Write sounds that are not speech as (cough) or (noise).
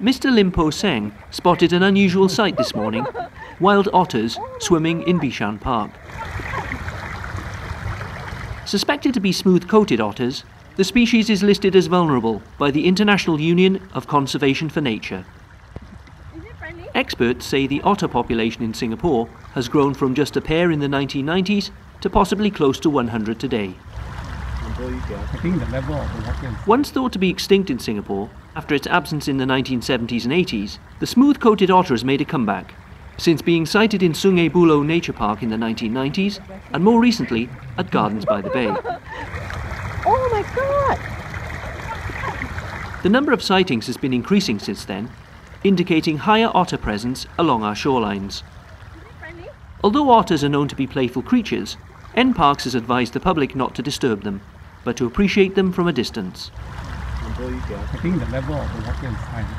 Mr. Limpo Seng spotted an unusual sight this morning wild otters swimming in Bishan Park. Suspected to be smooth coated otters, the species is listed as vulnerable by the International Union of Conservation for Nature. Experts say the otter population in Singapore has grown from just a pair in the 1990s to possibly close to 100 today. Once thought to be extinct in Singapore, after its absence in the 1970s and 80s, the smooth coated otter has made a comeback, since being sighted in Sungei Buloh Nature Park in the 1990s, and more recently at Gardens by the Bay. (laughs) Oh my god! The number of sightings has been increasing since then, indicating higher otter presence along our shorelines. Although otters are known to be playful creatures, NParks has advised the public not to disturb them, but to appreciate them from a distance. I think the level of the water is high.